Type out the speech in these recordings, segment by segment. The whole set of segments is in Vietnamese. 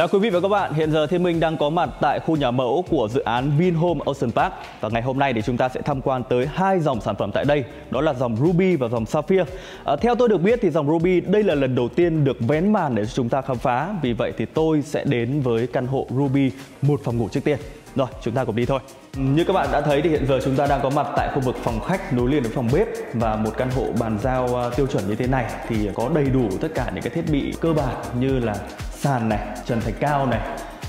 Chào quý vị và các bạn, hiện giờ Thiên Minh đang có mặt tại khu nhà mẫu của dự án Vinhome Ocean Park và ngày hôm nay thì chúng ta sẽ tham quan tới hai dòng sản phẩm tại đây, đó là dòng Ruby và dòng Sapphire. À, theo tôi được biết thì dòng Ruby đây là lần đầu tiên được vén màn để chúng ta khám phá, vì vậy thì tôi sẽ đến với căn hộ Ruby một phòng ngủ trước tiên. Rồi, chúng ta cùng đi thôi. Như các bạn đã thấy thì hiện giờ chúng ta đang có mặt tại khu vực phòng khách nối liền với phòng bếp và một căn hộ bàn giao à, tiêu chuẩn như thế này thì có đầy đủ tất cả những cái thiết bị cơ bản như là sàn này, trần thạch cao này,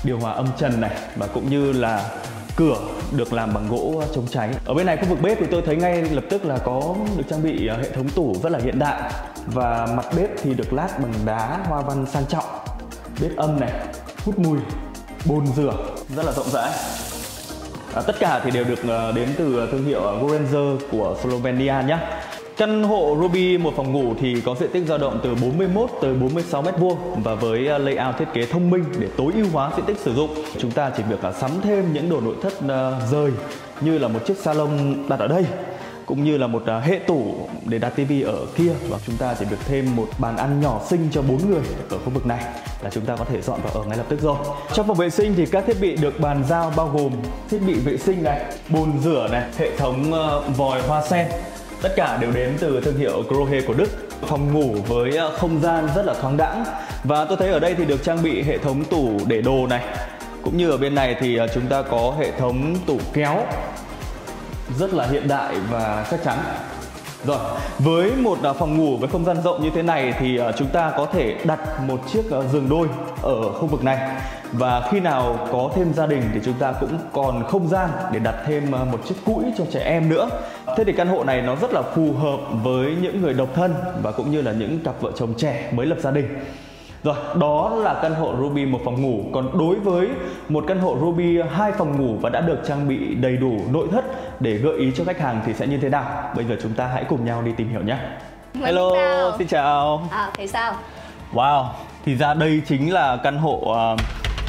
điều hòa âm trần này và cũng như là cửa được làm bằng gỗ ờ, chống cháy. Ở bên này khu vực bếp thì tôi thấy ngay lập tức là có được trang bị ờ, hệ thống tủ rất là hiện đại và mặt bếp thì được lát bằng đá hoa văn sang trọng. Bếp âm này, hút mùi, bồn rửa rất là rộng rãi. À, tất cả thì đều được ờ, đến từ thương hiệu Gorenzer của Slovenia nhé. Căn hộ Ruby một phòng ngủ thì có diện tích dao động từ 41 tới 46 mét vuông và với à, layout thiết kế thông minh để tối ưu hóa diện tích sử dụng, chúng ta chỉ việc à, sắm thêm những đồ nội thất à, rời như là một chiếc salon đặt ở đây cũng như là một hệ tủ để đặt tivi ở kia và chúng ta chỉ việc thêm một bàn ăn nhỏ xinh cho bốn người ở khu vực này là chúng ta có thể dọn vào ở ngay lập tức rồi. Trong phòng vệ sinh thì các thiết bị được bàn giao bao gồm thiết bị vệ sinh này, bồn rửa này, hệ thống ờ, vòi hoa sen Tất cả đều đến từ thương hiệu Grohe của Đức. Phòng ngủ với ờ, không gian rất là thoáng đãng và tôi thấy ở đây thì được trang bị hệ thống tủ để đồ này. Cũng như ở bên này thì ờ, chúng ta có hệ thống tủ kéo rất là hiện đại và chắc chắn. Rồi, với một à, phòng ngủ với không gian rộng như thế này thì à, chúng ta có thể đặt một chiếc à, giường đôi ở khu vực này và khi nào có thêm gia đình thì chúng ta cũng còn không gian để đặt thêm một chiếc cũi cho trẻ em nữa Thế thì căn hộ này nó rất là phù hợp với những người độc thân và cũng như là những cặp vợ chồng trẻ mới lập gia đình. Rồi, đó là căn hộ Ruby một phòng ngủ. Còn đối với một căn hộ Ruby hai phòng ngủ và đã được trang bị đầy đủ nội thất để gợi ý cho khách hàng thì sẽ như thế nào? Bây giờ chúng ta hãy cùng nhau đi tìm hiểu nhé. Hello, xin chào. À, thấy sao? Wow, thì ra đây chính là căn hộ uh,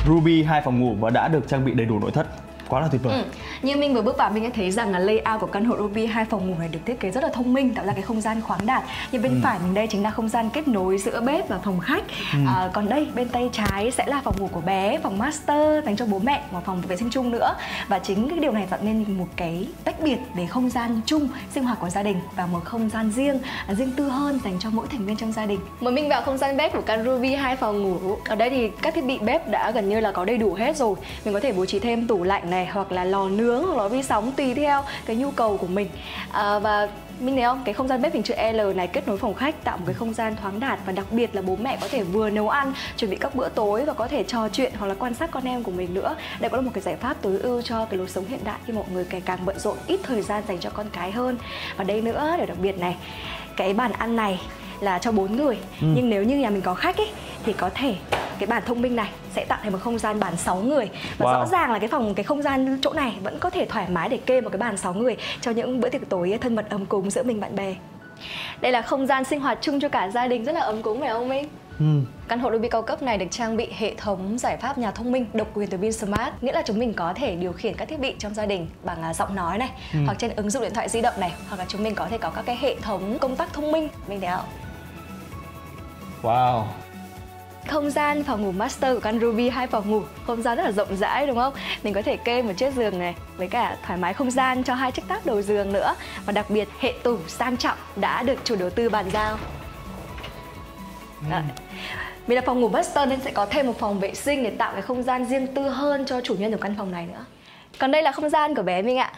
Ruby hai phòng ngủ và đã được trang bị đầy đủ nội thất quá là tuyệt vời. Ừ. Như mình vừa bước vào mình đã thấy rằng là layout của căn hộ Ruby hai phòng ngủ này được thiết kế rất là thông minh, tạo ra cái không gian khoáng đạt. Như bên ừ. phải mình đây chính là không gian kết nối giữa bếp và phòng khách. Ừ. À, còn đây bên tay trái sẽ là phòng ngủ của bé, phòng master dành cho bố mẹ và phòng vệ sinh chung nữa. Và chính cái điều này tạo nên một cái tách biệt để không gian chung sinh hoạt của gia đình và một không gian riêng riêng tư hơn dành cho mỗi thành viên trong gia đình. Mời mình vào không gian bếp của căn Ruby hai phòng ngủ. Ở đây thì các thiết bị bếp đã gần như là có đầy đủ hết rồi. Mình có thể bố trí thêm tủ lạnh này hoặc là lò nướng hoặc lò vi sóng tùy theo cái nhu cầu của mình. À, và mình thấy không? Cái không gian bếp hình chữ L này kết nối phòng khách tạo một cái không gian thoáng đạt và đặc biệt là bố mẹ có thể vừa nấu ăn chuẩn bị các bữa tối và có thể trò chuyện hoặc là quan sát con em của mình nữa. Đây cũng là một cái giải pháp tối ưu cho cái lối sống hiện đại khi mọi người ngày càng bận rộn ít thời gian dành cho con cái hơn. Và đây nữa điều đặc biệt này cái bàn ăn này là cho bốn người. Ừ. nhưng nếu như nhà mình có khách ấy thì có thể cái bàn thông minh này sẽ tạo thành một không gian bàn 6 người và wow. rõ ràng là cái phòng cái không gian chỗ này vẫn có thể thoải mái để kê một cái bàn 6 người cho những bữa tiệc tối thân mật ấm cúng giữa mình bạn bè đây là không gian sinh hoạt chung cho cả gia đình rất là ấm cúng phải không Minh? Ừ. Căn hộ Ruby cao cấp này được trang bị hệ thống giải pháp nhà thông minh độc quyền từ Vinsmart, nghĩa là chúng mình có thể điều khiển các thiết bị trong gia đình bằng à, giọng nói này, ừ. hoặc trên ứng dụng điện thoại di động này, hoặc là chúng mình có thể có các cái hệ thống công tắc thông minh, mình thấy không? Wow, không gian phòng ngủ master của căn Ruby hai phòng ngủ. Không gian rất là rộng rãi đúng không? Mình có thể kê một chiếc giường này với cả thoải mái không gian cho hai chiếc táp đầu giường nữa. Và đặc biệt hệ tủ sang trọng đã được chủ đầu tư bàn giao. Ừ. Vì là phòng ngủ master nên sẽ có thêm một phòng vệ sinh để tạo cái không gian riêng tư hơn cho chủ nhân của căn phòng này nữa. Còn đây là không gian của bé mình ạ.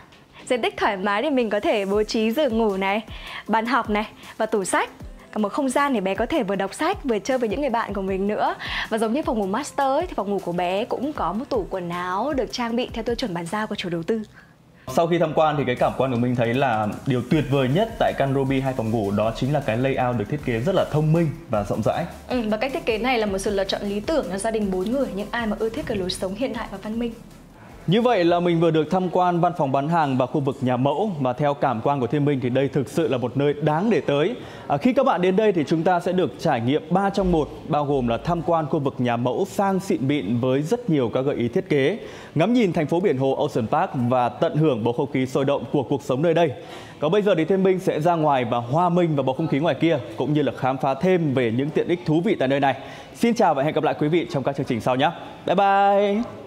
Diện tích thoải mái thì mình có thể bố trí giường ngủ này, bàn học này và tủ sách một không gian để bé có thể vừa đọc sách vừa chơi với những người bạn của mình nữa và giống như phòng ngủ master ấy, thì phòng ngủ của bé cũng có một tủ quần áo được trang bị theo tiêu chuẩn bàn giao của chủ đầu tư sau khi tham quan thì cái cảm quan của mình thấy là điều tuyệt vời nhất tại căn Ruby hai phòng ngủ đó chính là cái layout được thiết kế rất là thông minh và rộng rãi. Ừ, và cách thiết kế này là một sự lựa chọn lý tưởng cho gia đình bốn người những ai mà ưa thích cái lối sống hiện đại và văn minh. Như vậy là mình vừa được tham quan văn phòng bán hàng và khu vực nhà mẫu Và theo cảm quan của Thiên Minh thì đây thực sự là một nơi đáng để tới. À, khi các bạn đến đây thì chúng ta sẽ được trải nghiệm 3 trong 1 bao gồm là tham quan khu vực nhà mẫu sang xịn mịn với rất nhiều các gợi ý thiết kế, ngắm nhìn thành phố biển hồ Ocean Park và tận hưởng bầu không khí sôi động của cuộc sống nơi đây. Còn bây giờ thì Thiên Minh sẽ ra ngoài và hòa minh vào bầu không khí ngoài kia cũng như là khám phá thêm về những tiện ích thú vị tại nơi này. Xin chào và hẹn gặp lại quý vị trong các chương trình sau nhé. Bye bye!